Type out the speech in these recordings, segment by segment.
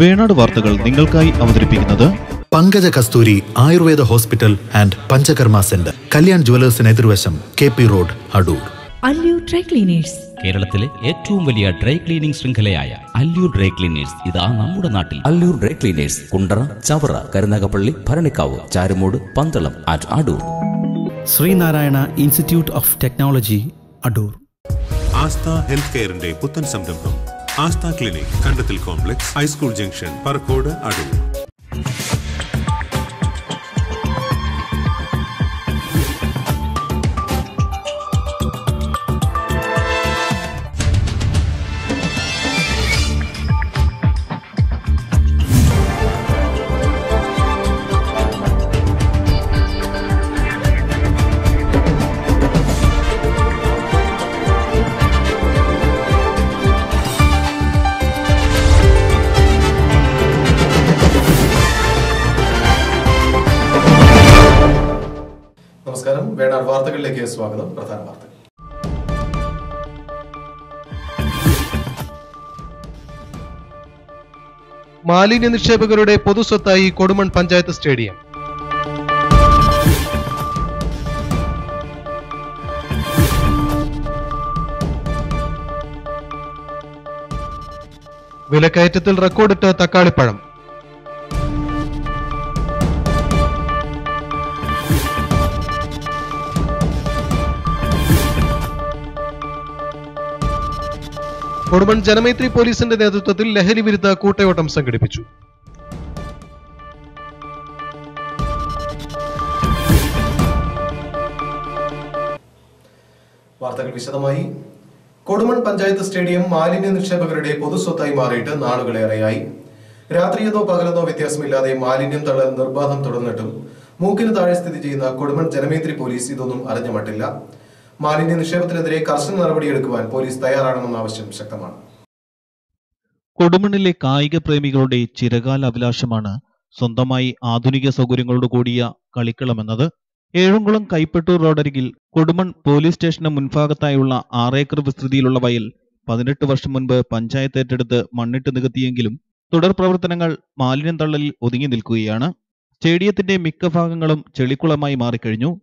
വേണാട് വാർത്തകൾ നിങ്ങൾക്കായി അവതരിപ്പിക്കുന്നത് Pankaja Kasthuri Ayurveda hospital and Panchakarma centre. Kalyan ജുവലേഴ്സിന് എതിർവശം K P road Adoor. Alloor dry cleaners. കേരളത്തിലെ ഏറ്റവും വലിയ ഡ്രൈ ക്ലീനിംഗ് ശൃംഖലയായ അല്ലൂർ ഡ്രൈ ക്ലീനേഴ്സ് ഇതാ നമ്മുടെ നാട്ടിൽ. Alloor dry cleaners Kundara Chavara Karunagappally Bharanikkavu Charummoodu Pandalam at Adoor. Sreenarayana institute of technology Adoor. Aastha health കെയറിന്റെ പുത്തൻ സംരംഭം Aastha clinic Kandathil complex high school junction Parakode Adoor. വേണാർ വാർത്തകളിലേക്ക് സ്വാഗതം. പ്രധാന വാർത്തകൾ. മാലിന്യ നിക്ഷേപകരുടെ പൊതുസ്വത്തായി കൊടുമൺ പഞ്ചായത്ത് സ്റ്റേഡിയം. വിലക്കയറ്റത്തിൽ റെക്കോർഡിട്ട് തക്കാളിപ്പഴം. കൊടുമൺ ജനമൈത്രി പോലീസിന്റെ നേതൃത്വത്തിൽ ലഹരി വിരുദ്ധ കൂട്ടയോട്ടം സംഘടിപ്പിച്ചു. വാർത്തകൾ വിശദമായി. കൊടുമൺ പഞ്ചായത്ത് സ്റ്റേഡിയം മാലിന്യ നിക്ഷേപകരുടെ പൊതുസ്വത്തായി മാറിയിട്ട് നാളുകളേറെയായി രാത്രിയെന്നോ പകലെന്നോ വ്യത്യാസമില്ലാതെ മാലിന്യം തള്ളൽ നിർബാധം തുടർന്നിട്ടും മൂക്കിന് താഴെ സ്ഥിതി ചെയ്യുന്ന കൊടുമൺ ജനമേത്രി പോലീസ് ഇതൊന്നും അറിഞ്ഞു മട്ടില്ല മാലിന്യ നിക്ഷേപത്തിനെതിരെ കർശന നടപടിയെടുക്കുവാൻ പോലീസ് തയ്യാറാണെന്ന ആവശ്യം ശക്തമാണ്. കൊടുമണ്ണിലെ കായിക പ്രേമികളുടെ ചിരകാല അഭിലാഷമാണ് സ്വന്തമായി ആധുനിക സൗകര്യങ്ങളോട് കൂടിയ കളിക്കളമെന്നത്. ഏഴുംകുളം കൈപ്പട്ടൂർ റോഡരികിൽ കൊടുമൺ പോലീസ് സ്റ്റേഷന് മുൻഭാഗത്തായുള്ള ആറേക്കർ വിസ്തൃതിയിലുള്ള വയൽ പതിനെട്ട് വർഷം മുൻപ് പഞ്ചായത്ത് ഏറ്റെടുത്ത് മണ്ണിട്ട് നികത്തിയെങ്കിലും തുടർ പ്രവർത്തനങ്ങൾ മാലിന്യം തള്ളലിൽ ഒതുങ്ങി നിൽക്കുകയാണ്. സ്റ്റേഡിയത്തിന്റെ മിക്ക ഭാഗങ്ങളും ചെളിക്കുളമായി മാറിക്കഴിഞ്ഞു.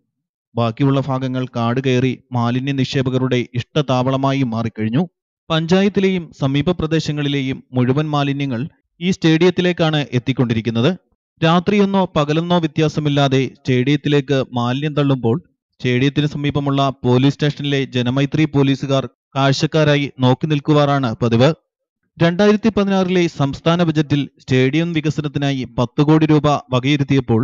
ബാക്കിയുള്ള ഭാഗങ്ങൾ കാട് കയറി മാലിന്യ നിക്ഷേപകരുടെ ഇഷ്ടതാവളമായി മാറിക്കഴിഞ്ഞു. പഞ്ചായത്തിലെയും സമീപ പ്രദേശങ്ങളിലെയും മുഴുവൻ മാലിന്യങ്ങൾ ഈ സ്റ്റേഡിയത്തിലേക്കാണ് എത്തിക്കൊണ്ടിരിക്കുന്നത്. രാത്രിയെന്നോ പകലെന്നോ വ്യത്യാസമില്ലാതെ സ്റ്റേഡിയത്തിലേക്ക് മാലിന്യം തള്ളുമ്പോൾ സ്റ്റേഡിയത്തിന് സമീപമുള്ള പോലീസ് സ്റ്റേഷനിലെ ജനമൈത്രി പോലീസുകാർ കാഴ്ചക്കാരായി നോക്കി നിൽക്കുവാറാണ് പതിവ്. രണ്ടായിരത്തി പതിനാറിലെ സംസ്ഥാന ബജറ്റിൽ സ്റ്റേഡിയം വികസനത്തിനായി പത്ത് കോടി രൂപ വകയിരുത്തിയപ്പോൾ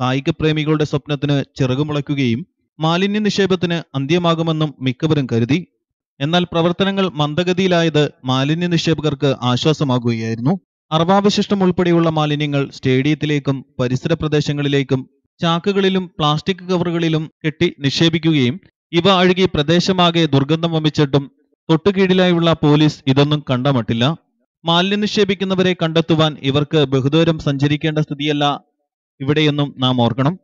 കായിക പ്രേമികളുടെ സ്വപ്നത്തിന് ചിറകുമുളയ്ക്കുകയും മാലിന്യ നിക്ഷേപത്തിന് അന്ത്യമാകുമെന്നും മിക്കവരും കരുതി. എന്നാൽ പ്രവർത്തനങ്ങൾ മന്ദഗതിയിലായത് മാലിന്യ നിക്ഷേപകർക്ക് ആശ്വാസമാകുകയായിരുന്നു. അർവാവശിഷ്ടം ഉൾപ്പെടെയുള്ള മാലിന്യങ്ങൾ സ്റ്റേഡിയത്തിലേക്കും പരിസര പ്രദേശങ്ങളിലേക്കും ചാക്കുകളിലും പ്ലാസ്റ്റിക് കവറുകളിലും കെട്ടി നിക്ഷേപിക്കുകയും ഇവ അഴുകി പ്രദേശമാകെ ദുർഗന്ധം വമിച്ചിട്ടും തൊട്ടുകീഴിലായുള്ള പോലീസ് ഇതൊന്നും കണ്ടമട്ടില്ല. മാലിന്യ നിക്ഷേപിക്കുന്നവരെ കണ്ടെത്തുവാൻ ഇവർക്ക് ബഹുദൂരം സഞ്ചരിക്കേണ്ട സ്ഥിതിയല്ല ഇവിടെയെന്നും നാം ഓർക്കണം.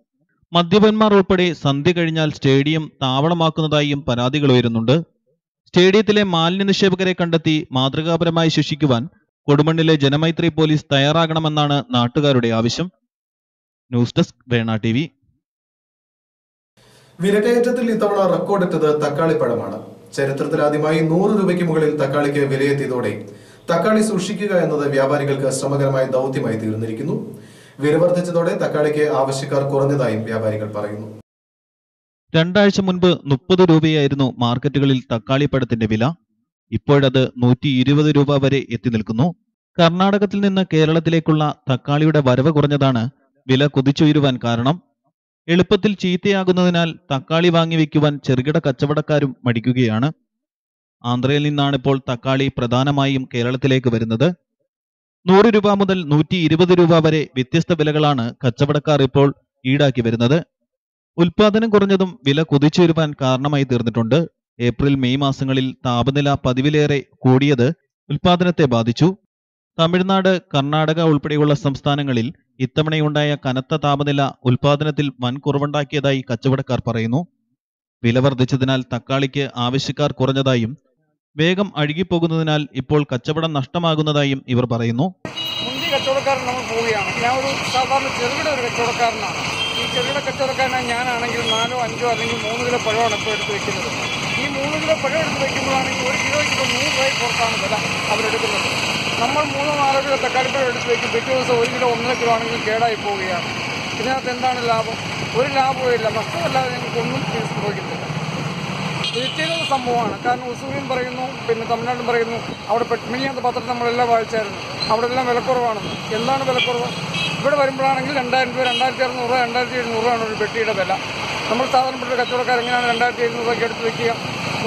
മദ്യപന്മാർ ഉൾപ്പെടെ സന്ധ്യ കഴിഞ്ഞാൽ സ്റ്റേഡിയം താവളമാക്കുന്നതായും പരാതികൾ ഉയരുന്നുണ്ട്. സ്റ്റേഡിയത്തിലെ മാലിന്യ നിക്ഷേപകരെ കണ്ടെത്തി മാതൃകാപരമായി ശിക്ഷിക്കുവാൻ കൊടുമണ്ണിലെ ജനമൈത്രി പോലീസ് തയ്യാറാകണമെന്നാണ് നാട്ടുകാരുടെ ആവശ്യം. News desk Vena T V. വിലക്കയറ്റത്തിൽ ഇത്തവണ റെക്കോർഡിട്ടത് തക്കാളിപ്പഴമാണ് ചരിത്രത്തിലാദ്യമായി നൂറ് രൂപയ്ക്ക് മുകളിൽ തക്കാളിക്ക് വിലയെത്തിയതോടെ തക്കാളി സൂക്ഷിക്കുക എന്നത് വ്യാപാരികൾക്ക് ശ്രമകരമായ ദൗത്യമായി തീർന്നിരിക്കുന്നു. വില വർദ്ധിച്ചതോടെ തക്കാളിക്ക് ആവശ്യക്കാർ കുറഞ്ഞതായും വ്യാപാരികൾ പറയുന്നു. രണ്ടാഴ്ച മുൻപ് മുപ്പത് രൂപയായിരുന്നു മാർക്കറ്റുകളിൽ തക്കാളിപ്പഴത്തിന്റെ വില. ഇപ്പോഴത് നൂറ്റി ഇരുപത് രൂപ വരെ എത്തി നിൽക്കുന്നു. കർണാടകത്തിൽ നിന്ന് കേരളത്തിലേക്കുള്ള തക്കാളിയുടെ വരവ് കുറഞ്ഞതാണ് വില കുതിച്ചുയരുവാൻ കാരണം. എളുപ്പത്തിൽ ചീത്തയാകുന്നതിനാൽ തക്കാളി വാങ്ങി വയ്ക്കുവാൻ ചെറുകിട കച്ചവടക്കാരും മടിക്കുകയാണ്. ആന്ധ്രയിൽ നിന്നാണ് ഇപ്പോൾ തക്കാളി പ്രധാനമായും കേരളത്തിലേക്ക് വരുന്നത്. നൂറ് രൂപ മുതൽ നൂറ്റി ഇരുപത് രൂപ വരെ വ്യത്യസ്ത വിലകളാണ് കച്ചവടക്കാർ ഇപ്പോൾ ഈടാക്കി വരുന്നത്. ഉൽപാദനം കുറഞ്ഞതും വില കുതിച്ചുയരുവാൻ കാരണമായി തീർന്നിട്ടുണ്ട്. ഏപ്രിൽ മെയ് മാസങ്ങളിൽ താപനില പതിവിലേറെ കൂടിയത് ഉൽപാദനത്തെ ബാധിച്ചു. തമിഴ്നാട് കർണാടക ഉൾപ്പെടെയുള്ള സംസ്ഥാനങ്ങളിൽ ഇത്തവണയുണ്ടായ കനത്ത താപനില ഉൽപാദനത്തിൽ വൻ കുറവുണ്ടാക്കിയതായി കച്ചവടക്കാർ പറയുന്നു. വില വർദ്ധിച്ചതിനാൽ തക്കാളിക്ക് ആവശ്യക്കാർ കുറഞ്ഞതായും വേഗം അഴുകിപ്പോകുന്നതിനാൽ ഇപ്പോൾ കച്ചവടം നഷ്ടമാകുന്നതായും ഇവർ പറയുന്നു. കച്ചവടക്കാരൻ നമ്മൾ പോവുകയാണ്. ഞാൻ ഒരു സാധാരണ ചെറുകിട ഒരു കച്ചവടക്കാരനാണ്. ഈ ചെറുകിട കച്ചവടക്കാരനായ ഞാനാണെങ്കിൽ നാലോ അഞ്ചോ അല്ലെങ്കിൽ മൂന്ന് കിലോ പഴമാണ് ഇപ്പോൾ എടുത്ത് വെക്കുന്നത്. ഈ മൂന്ന് കിലോ പഴം എടുത്ത് വെക്കുമ്പോഴാണെങ്കിൽ ഒരു കിലോയ്ക്ക് ഇപ്പോൾ നൂറ് രൂപയിൽ പുറത്താണ് വില അവരെടുക്കുന്നത് നമ്മൾ മൂന്നോ നാലോ കിലോ തക്കാളിപ്പഴം എടുത്ത് വെക്കും. പിറ്റേ ദിവസം ഒരു കിലോ ഒന്നര കിലോ ആണെങ്കിൽ കേടായി പോവുകയാണ്. ഇതിനകത്ത് എന്താണ് ലാഭം? ഒരു ലാഭവും ഇല്ല. നഷ്ടമല്ലാതെ ഞങ്ങൾക്ക് ഒന്നും സംഭവിക്കുന്നില്ല സംഭവമാണ്. കാരണം ഉസൂരിയും പറയുന്നു പിന്നെ തമിഴ്നാടും പറയുന്നു അവിടെ മിനിയാത്ത പത്രത്തിൽ നമ്മളെല്ലാം വായിച്ചായിരുന്നു. അവിടെ എല്ലാം വിലക്കുറവാണെന്ന്. എന്താണ് വിലക്കുറവ്? ഇവിടെ വരുമ്പോഴാണെങ്കിൽ രണ്ടായിരം രൂപ രണ്ടായിരത്തി അറുന്നൂറ് രൂപ രണ്ടായിരത്തി എഴുന്നൂറ് രൂപയാണ് ഒരു പെട്ടിയുടെ വില. നമ്മൾ സാധാരണപ്പെട്ട കച്ചവടക്കാർ എങ്ങനെയാണ് രണ്ടായിരത്തി എഴുന്നൂറ് രൂപയ്ക്ക് എടുത്ത് വെക്കുക?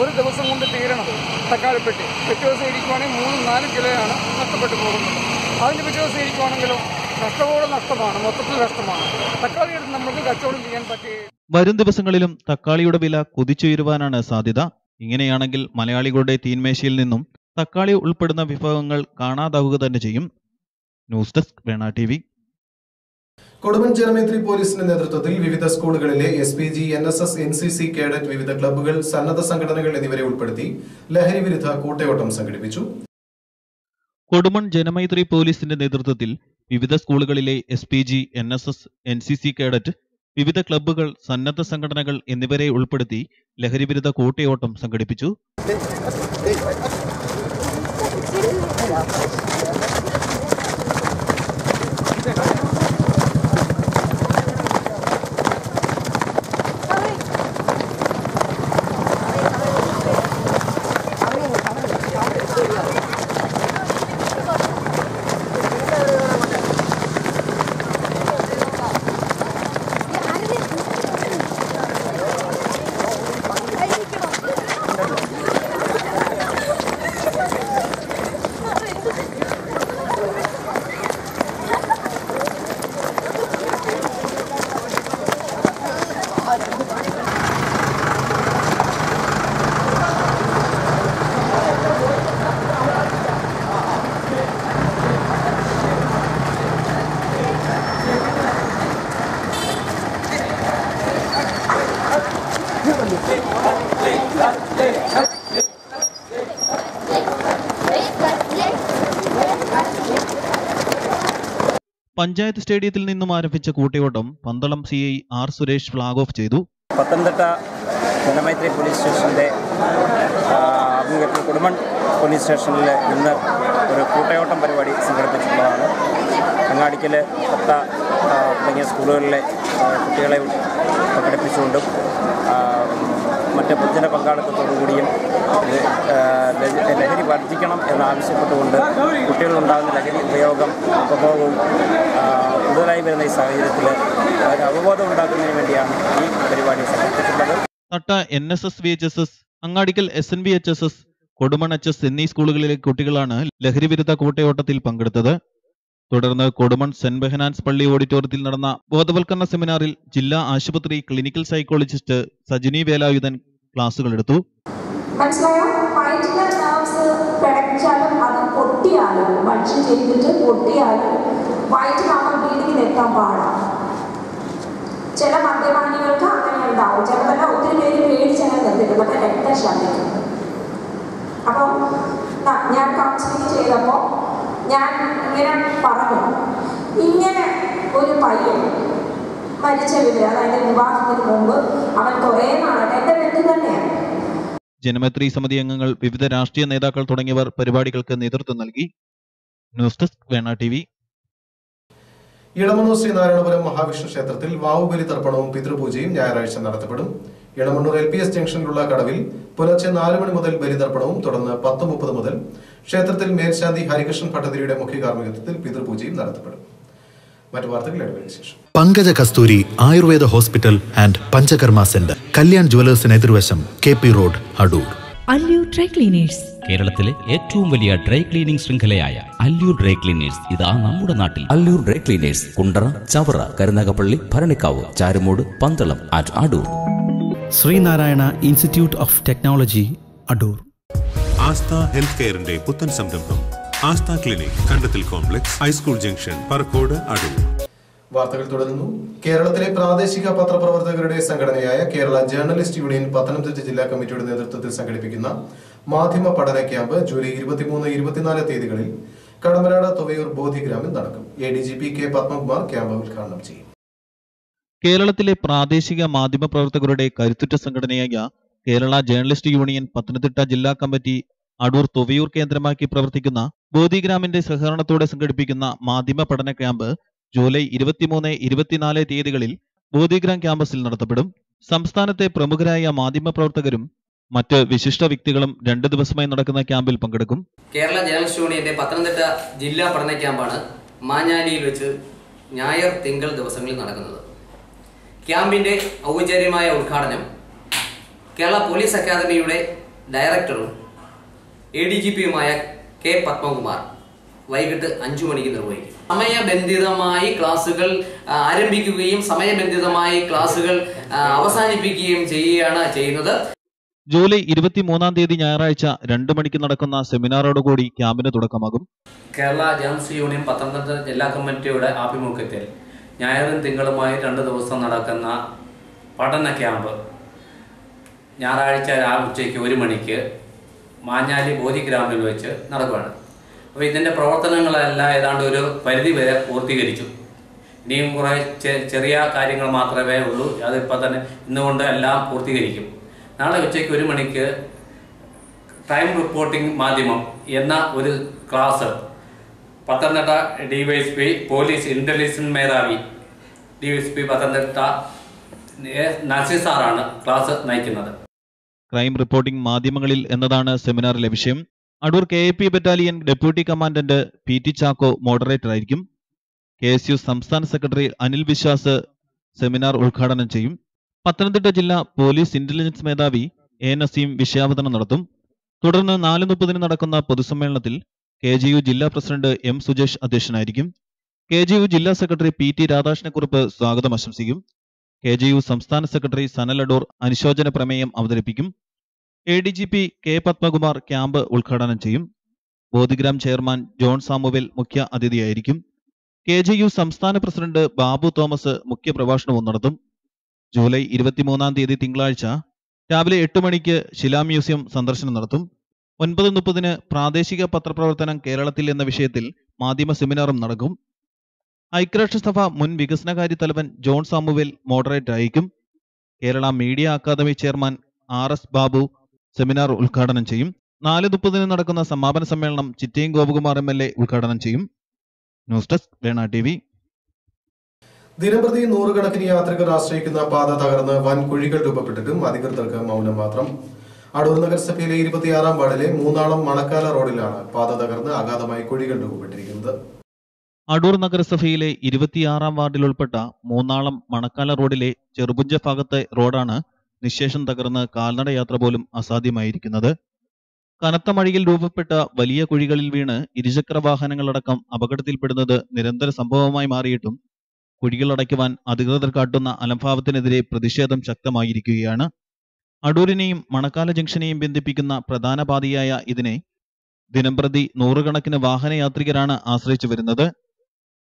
ഒരു ദിവസം കൊണ്ട് തീരണം തക്കാളിപ്പെട്ടി പിറ്റേ ദിവസം ഇരിക്കുവാണെങ്കിൽ മൂന്നും നാലും കിലോയാണ് നഷ്ടപ്പെട്ടു പോകുന്നത്. അതിന് പിറ്റേ ദിവസം ഇരിക്കുവാണെങ്കിലോ നഷ്ടമോടെ നഷ്ടമാണ്. മൊത്തത്തിൽ നഷ്ടമാണ്. തക്കാളി എടുത്ത് നമുക്ക് കച്ചവടം ചെയ്യാൻ പറ്റുകയില്ല വരും ദിവസങ്ങളിലും തക്കാളിയുടെ വില കുതിച്ചുയരുവാനാണ് സാധ്യത. ഇങ്ങനെയാണെങ്കിൽ മലയാളികളുടെ തീന്മേശയിൽ നിന്നും തക്കാളി ഉൾപ്പെടുന്ന വിഭവങ്ങൾ കാണാതാവുക തന്നെ ചെയ്യും. News desk Vena T V. Kodumon Janamaithri പോലീസിന്റെ നേതൃത്വത്തിൽ വിവിധ സ്കൂളുകളിലെ S P G N S S N C C cadet വിവിധ ക്ലബ്ബുകൾ സന്നദ്ധ സംഘടനകൾ എന്നിവരെ ഉൾപ്പെടുത്തി ലഹരി വിരുദ്ധ കൂട്ടയോട്ടം സംഘടിപ്പിച്ചു. കൊടുമൺ ജനമൈത്രി പോലീസിന്റെ നേതൃത്വത്തിൽ വിവിധ സ്കൂളുകളിലെ S P G N S S N C C cadet വിവിധ ക്ലബ്ബുകൾ സന്നദ്ധ സംഘടനകൾ എന്നിവരെ ഉൾപ്പെടുത്തി ലഹരിവിരുദ്ധ കൂട്ടയോട്ടം സംഘടിപ്പിച്ചു പഞ്ചായത്ത് സ്റ്റേഡിയത്തിൽ നിന്നും ആരംഭിച്ച കൂട്ടയോട്ടം Pandalam C I R Suresh flag off ചെയ്തു. പത്തനംതിട്ട ജനമൈത്രി പോലീസ് സ്റ്റേഷന്റെ ആഭിമുഖ്യത്തിൽ കുടുംബൻ പോലീസ് സ്റ്റേഷനിൽ ഇന്ന് ഒരു കൂട്ടയോട്ടം പരിപാടി സംഘടിപ്പിച്ചിട്ടുള്ളതാണ്. അങ്ങാടിക്കൽ പത്ത തുടങ്ങിയ സ്കൂളുകളിലെ കുട്ടികളെ പങ്കെടുപ്പിച്ചുകൊണ്ടും മറ്റ് പൊതുജന പങ്കാളിത്തത്തോടുകൂടിയും ലഹരി വർജിക്കണം എന്നാവശ്യപ്പെട്ടുകൊണ്ട് കുട്ടികളിലുണ്ടാകുന്ന ലഹരി ഉപയോഗം ഉപഭോഗവും കൂടുതലായി വരുന്ന ഈ സാഹചര്യത്തിൽ ഒരു അവബോധം ഉണ്ടാക്കുന്നതിന് വേണ്ടിയാണ് ഈ പരിപാടി സംഘടിപ്പിച്ചിട്ടുള്ളത്. Thatta Angadikkal S N B H S S Kodumon H S എന്നീ സ്കൂളുകളിലെ കുട്ടികളാണ് ലഹരിവിരുദ്ധ കൂട്ടയോട്ടത്തിൽ പങ്കെടുത്തത്. തുടർന്ന് കൊടുമൺ സെന്റ് ബെഹനാൻസ് പള്ളി ഓഡിറ്റോറിയത്തിൽ നടന്ന ബോധവൽക്കരണ സെമിനാറിൽ ജില്ലാ ആശുപത്രി ക്ലിനിക്കൽ സൈക്കോളജിസ്റ്റ് സജിനി വേലായുധൻ ക്ലാസുകൾ എടുത്തു. പൊട്ടിയാലും ചെയ്തിട്ട് ചില അപ്പം ഞാൻ കൗൺസിലിംഗ് ചെയ്തപ്പോൾ ഞാൻ ഇങ്ങനെ പറഞ്ഞു. ഇങ്ങനെ ഒരു പയ്യൻ മരിച്ച അതായത് വിവാഹത്തിന് മുമ്പ് അവൻ കുറേ നാളെ എന്റെ ബന്ധു തന്നെയാണ്. ജനമൈത്രി സമിതി അംഗങ്ങൾ വിവിധ രാഷ്ട്രീയ നേതാക്കൾ തുടങ്ങിയവർ പരിപാടികൾക്ക് നേതൃത്വം നൽകി. ന്യൂസ് ഡെസ്ക് വേണ ടി വി. ശ്രീനാരായണപുരം മഹാവിഷ്ണു ക്ഷേത്രത്തിൽ വാവുബലി തർപ്പണവും പിതൃപൂജയും ഞായറാഴ്ച നടത്തപ്പെടും. ഇളമണ്ണൂർ എൽ പി എസ് ജംഗ്ഷനിലുള്ള കടവിൽ പുലർച്ചെ നാല് മണി മുതൽ ബലിതർപ്പണവും തുടർന്ന് പത്ത് മുപ്പത് മുതൽ ക്ഷേത്രത്തിൽ മേൽശാന്തി ഹരികൃഷ്ണൻ ഭട്ടതിരിയുടെ മുഖ്യ കാർമ്മികത്വത്തിൽ പിതൃപൂജയും നടത്തപ്പെടും. മറ്റു വാർത്തകൾ ശേഷം. Pankaja Kasthuri Ayurveda hospital and Panchakarma centre Kalyan ജുവലേഴ്സിന് എതിർവശം K P road Adoor. Allu dry cleaners. കേരളത്തിലെ ഏറ്റവും വലിയ ഡ്രൈ ക്ലീനിംഗ് ശൃംഖലയായ അല്ലൂർ ഡ്രൈ ക്ലീനേഴ്സ് ഇതാ നമ്മുടെ നാട്ടിൽ. Alloor dry cleaners Kundara Chavara Karunagappally Bharanikkavu Charummoodu Pandalam at Adoor. Sreenarayana institute of technology Adoor. Aastha health കെയറിന്റെ പുത്തൻ സംരംഭം Aastha clinic Kandathil complex high school junction Parakode Adoor. വാർത്തകൾ തുടരുന്നു. കേരളത്തിലെ പ്രാദേശിക പത്രപ്രവർത്തകരുടെ സംഘടനയായ കേരള ജേർണലിസ്റ്റ് യൂണിയൻ പത്തനംതിട്ട ജില്ലാ കമ്മിറ്റിയുടെ നേതൃത്വത്തിൽ സംഘടിപ്പിക്കുന്ന മാധ്യമ പഠന ക്യാമ്പ് ജൂലൈ ഇരുപത്തിമൂന്ന് ഇരുപത്തിനാല് തീയതികളിൽ കടമ്പനാട് തുവയൂർ ബോധിഗ്രാമിൽ നടക്കും. A D G P K Padmakumar camp ഉദ്ഘാടനം ചെയ്യും. കേരളത്തിലെ പ്രാദേശിക മാധ്യമ പ്രവർത്തകരുടെ കരുത്തുറ്റ സംഘടനയായ കേരള ജേർണലിസ്റ്റ് യൂണിയൻ പത്തനംതിട്ട ജില്ലാ കമ്മിറ്റി അടൂർ തുവയൂർ കേന്ദ്രമാക്കി പ്രവർത്തിക്കുന്ന ബോധിഗ്രാമിന്റെ സഹകരണത്തോടെ സംഘടിപ്പിക്കുന്ന മാധ്യമ പഠന ക്യാമ്പ് ജൂലൈ ഇരുപത്തിമൂന്ന് ഇരുപത്തിനാല് തീയതികളിൽ ബോധിഗ്രാം ക്യാമ്പസിൽ നടത്തപ്പെടും. സംസ്ഥാനത്തെ പ്രമുഖരായ മാധ്യമ പ്രവർത്തകരും മറ്റ് വിശിഷ്ട വ്യക്തികളും രണ്ടു ദിവസമായി നടക്കുന്ന ക്യാമ്പിൽ പങ്കെടുക്കും. കേരള ജേർണലിസ്റ്റ് യൂണിയന്റെ പത്തനംതിട്ട ജില്ലാ പഠന ക്യാമ്പാണ് മാഞ്ഞാലിയിൽ വെച്ച് ഞായർ തിങ്കൾ ദിവസങ്ങളിൽ നടക്കുന്നത്. ക്യാമ്പിന്റെ ഔപചാരികമായ ഉദ്ഘാടനം കേരള പോലീസ് അക്കാദമിയുടെ ഡയറക്ടറും എ ഡി ജി പിയുമായ കെ പത്മകുമാർ വൈകിട്ട് അഞ്ചു മണിക്ക് നിർവഹിക്കും. സമയബന്ധിതമായി ക്ലാസുകൾ ആരംഭിക്കുകയും സമയബന്ധിതമായി ക്ലാസുകൾ അവസാനിപ്പിക്കുകയും ചെയ്യുകയാണ് ചെയ്യുന്നത്. ജൂലൈ ഇരുപത്തിമൂന്നാം തീയതി ഞായറാഴ്ച രണ്ടു മണിക്ക് നടക്കുന്ന സെമിനാറോടുകൂടി ക്യാമ്പിന് തുടക്കമാകും. കേരള ജേംസ് യൂണിയൻ പത്തനംതിട്ട ജില്ലാ കമ്മിറ്റിയുടെ ആഭിമുഖ്യത്തിൽ ഞായറും തിങ്കളുമായി രണ്ട് ദിവസം നടക്കുന്ന പഠന ക്യാമ്പ്. ഞായറാഴ്ച രാവിലെ ഉച്ചയ്ക്ക് ഒരു മണിക്ക് മാഞ്ഞാലി ബോധി ഗ്രാമിൽ വെച്ച് നടക്കുകയാണ് അപ്പോൾ ഇതിന്റെ പ്രവർത്തനങ്ങളെല്ലാം ഏതാണ്ട് ഒരു പരിധി വരെ പൂർത്തീകരിച്ചു. ഇനിയും കുറേ ചെറിയ കാര്യങ്ങൾ മാത്രമേ ഉള്ളൂ. അതിപ്പോൾ തന്നെ ഇന്നുകൊണ്ട് എല്ലാം പൂർത്തീകരിക്കും. നാളെ ഉച്ചയ്ക്ക് ഒരു മണിക്ക് ടൈം റിപ്പോർട്ടിംഗ് മാധ്യമം എന്ന ഒരു class Pathanamthitta DYSP police intelligence മേധാവി ഡിവൈഎസ്പി പത്തനംതിട്ട. നസീർ സാറാണ് ക്ലാസ് നയിക്കുന്നത്. ക്രൈം റിപ്പോർട്ടിംഗ് മാധ്യമങ്ങളിൽ എന്നതാണ് സെമിനാറിലെ വിഷയം. Adoor K A P battalion deputy commandant P T Chacko moderator ആയിരിക്കും. കെ എസ് യു സംസ്ഥാന സെക്രട്ടറി അനിൽ വിശ്വാസ് സെമിനാർ ഉദ്ഘാടനം ചെയ്യും. പത്തനംതിട്ട ജില്ലാ പോലീസ് ഇന്റലിജൻസ് മേധാവി എ നസീം വിഷയാവതരണം നടത്തും. തുടർന്ന് നാല് മുപ്പതിന് നടക്കുന്ന പൊതുസമ്മേളനത്തിൽ കെ ജി യു ജില്ലാ പ്രസിഡന്റ് എം സുജേഷ് അധ്യക്ഷനായിരിക്കും. കെ ജി യു ജില്ലാ സെക്രട്ടറി പി ടി രാധാകൃഷ്ണക്കുറുപ്പ് സ്വാഗതം ആശംസിക്കും. കെ ജെ യു സംസ്ഥാന സെക്രട്ടറി സനൽ അടൂർ അനുശോചന പ്രമേയം അവതരിപ്പിക്കും. A D G P K Padmakumar camp ഉദ്ഘാടനം ചെയ്യും. ബോധിഗ്രാം ചെയർമാൻ ജോൺ സാമുവേൽ മുഖ്യ അതിഥിയായിരിക്കും. കെ ജെ യു സംസ്ഥാന പ്രസിഡന്റ് ബാബു തോമസ് മുഖ്യ പ്രഭാഷണവും നടത്തും. ജൂലൈ ഇരുപത്തിമൂന്നാം തീയതി തിങ്കളാഴ്ച രാവിലെ എട്ട് മണിക്ക് ശിലാ മ്യൂസിയം സന്ദർശനം നടത്തും. ഒൻപത് മുപ്പതിന് പ്രാദേശിക പത്രപ്രവർത്തനം കേരളത്തിൽ എന്ന വിഷയത്തിൽ മാധ്യമ സെമിനാറും നടക്കും. ഐക്യരാഷ്ട്രസഭ മുൻ വികസനകാര്യ തലവൻ ജോൺ സാമുവേൽ മോഡറേറ്റ് ആയിരിക്കും. Kerala media academy chairman R S Babu seminar ഉദ്ഘാടനം ചെയ്യും. നാല് മുപ്പതിന് നടക്കുന്ന സമാപന സമ്മേളനം Chittayam Gopakumar M L A ഉദ്ഘാടനം ചെയ്യും. News desk Vena T V. ദിനംപ്രതി നൂറുകണക്കിന് യാത്രികർ ആശ്രയിക്കുന്ന പാത തകർന്ന് വൻ കുഴികൾ രൂപപ്പെട്ടിട്ടും അധികൃതർക്ക് മൗനം മാത്രം. അടൂർ നഗരസഭയിലെ ഇരുപത്തിയാറാം വാർഡിലെ മൂന്നാളം മണക്കാല റോഡിലാണ് പാത തകർന്ന് അഗാധമായി കുഴികൾ രൂപപ്പെട്ടിരിക്കുന്നത്. അടൂർ നഗരസഭയിലെ ഇരുപത്തിയാറാം വാർഡിൽ ഉൾപ്പെട്ട മൂന്നാളം മണക്കാല റോഡിലെ ചെറുപുഞ്ച ഭാഗത്തെ റോഡാണ് നിശേഷം തകർന്ന് കാൽനട യാത്ര പോലും അസാധ്യമായിരിക്കുന്നത്. കനത്ത മഴയിൽ രൂപപ്പെട്ട വലിയ കുഴികളിൽ വീണ് ഇരുചക്ര വാഹനങ്ങളടക്കം അപകടത്തിൽപ്പെടുന്നത് നിരന്തര സംഭവമായി മാറിയിട്ടും കുഴികൾ അടയ്ക്കുവാൻ അധികൃതർ കാട്ടുന്ന അലംഭാവത്തിനെതിരെ പ്രതിഷേധം ശക്തമായിരിക്കുകയാണ്. അടൂരിനെയും മണക്കാല ജംഗ്ഷനെയും ബന്ധിപ്പിക്കുന്ന പ്രധാന പാതയായ ഇതിനെ ദിനംപ്രതി നൂറുകണക്കിന് വാഹനയാത്രികരാണ് ആശ്രയിച്ചു വരുന്നത്.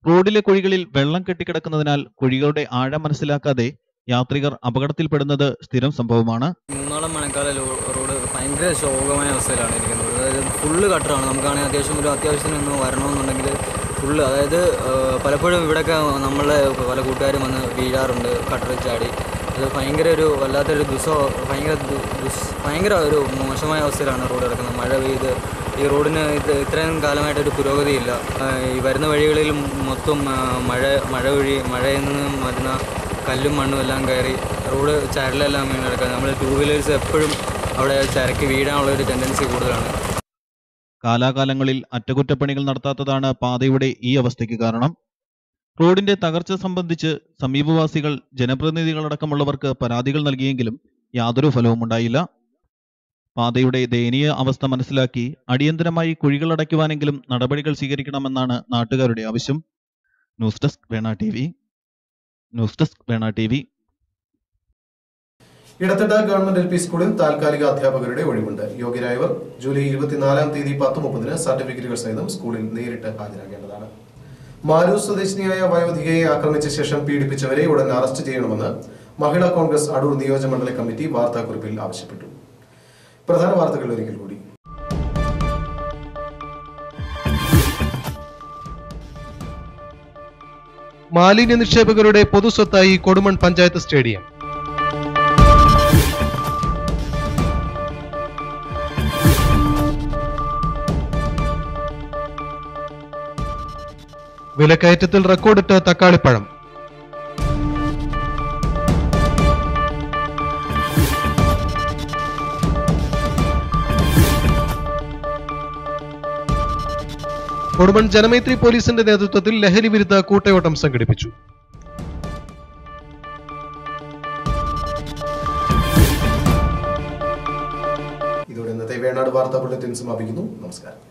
റോഡിലെ കുഴികളിൽ വെള്ളം കെട്ടിക്കിടക്കുന്നതിനാൽ കുഴികളുടെ ആഴം മനസ്സിലാക്കാതെ യാത്രികർ അപകടത്തിൽപ്പെടുന്നത് സ്ഥിരം സംഭവമാണ്. മൂന്നാളം മണക്കാല റോഡ് ഭയങ്കര ശോകമായ അവസ്ഥയിലാണ് ഇരിക്കുന്നത്. അതായത് ഫുള്ള് കട്ടറാണ് നമുക്കാണെങ്കിൽ അത്യാവശ്യം ഒരു അത്യാവശ്യത്തിന് ഒന്ന് വരണമെന്നുണ്ടെങ്കിൽ ഫുള്ള് അതായത് പലപ്പോഴും ഇവിടെയൊക്കെ നമ്മളെ പല കൂട്ടുകാരും വന്ന് വീഴാറുണ്ട് കട്ടറിൽ ചാടി. അത് ഭയങ്കര ഒരു വല്ലാത്തൊരു ദുസ്സോ ഭയങ്കര ഭയങ്കര ഒരു മോശമായ അവസ്ഥയിലാണ് റോഡ് കിടക്കുന്നത്. മഴ പെയ്ത് ഈ റോഡിന് ഇത് ഇത്രയും കാലമായിട്ട് ഒരു പുരോഗതിയില്ല ഈ വരുന്ന വഴികളിൽ മൊത്തം മഴ മഴ വഴി മഴയിൽ നിന്നും വരുന്ന കല്ലും മണ്ണും എല്ലാം കയറി റോഡ് ചരലെല്ലാം വീണ് കിടക്കുന്നത് നമ്മൾ ടൂ വീലേഴ്സ് എപ്പോഴും അവിടെ ചരക്ക് വീഴാനുള്ള ഒരു ടെൻഡൻസി കൂടുതലാണ്. കാലാകാലങ്ങളിൽ അറ്റകുറ്റപ്പണികൾ നടത്താത്തതാണ് പാതയുടെ ഈ അവസ്ഥയ്ക്ക് കാരണം. റോഡിന്റെ തകർച്ച സംബന്ധിച്ച് സമീപവാസികൾ ജനപ്രതിനിധികളടക്കമുള്ളവർക്ക് പരാതികൾ നൽകിയെങ്കിലും യാതൊരു ഫലവും ഉണ്ടായില്ല. പാതയുടെ ദയനീയ അവസ്ഥ മനസ്സിലാക്കി അടിയന്തരമായി കുഴികൾ അടയ്ക്കുവാനെങ്കിലും നടപടികൾ സ്വീകരിക്കണമെന്നാണ് നാട്ടുകാരുടെ ആവശ്യം. News desk Vena T V. News desk Vena T V. Edathitta government L P സ്കൂളിൽ താൽക്കാലിക അധ്യാപകരുടെ ഒഴിവുണ്ട്. യോഗ്യരായവർ ജൂലൈ ഇരുപത്തിനാലാം തീയതി പത്ത് മുപ്പതിന് സർട്ടിഫിക്കറ്റുകൾ സഹിതം സ്കൂളിൽ നേരിട്ട് ഹാജരാകേണ്ടതാണ്. മാരൂർ സ്വദേശിനിയായ വയോധികയെ ആക്രമിച്ച ശേഷം പീഡിപ്പിച്ചവരെ ഉടൻ അറസ്റ്റ് ചെയ്യണമെന്ന് മഹിളാ കോൺഗ്രസ് അടൂർ നിയോജകമണ്ഡല കമ്മിറ്റി വാർത്താക്കുറിപ്പിൽ ആവശ്യപ്പെട്ടു. പ്രധാന വാർത്തകൾ ഒരിക്കൽ കൂടി. മാലിന്യ നിക്ഷേപകരുടെ പൊതുസ്വത്തായി കൊടുമൺ പഞ്ചായത്ത് സ്റ്റേഡിയം. വിലക്കയറ്റത്തിൽ റെക്കോർഡിട്ട് തക്കാളിപ്പഴം. കൊടുമൺ ജനമൈത്രി പോലീസിന്റെ നേതൃത്വത്തിൽ ലഹരി വിരുദ്ധ കൂട്ടയോട്ടം സംഘടിപ്പിച്ചു. ഇതോടെ ഇന്നത്തെ വേണാട് വാർത്താ ബുള്ളറ്റിൻ സമാപിക്കുന്നു. നമസ്കാരം.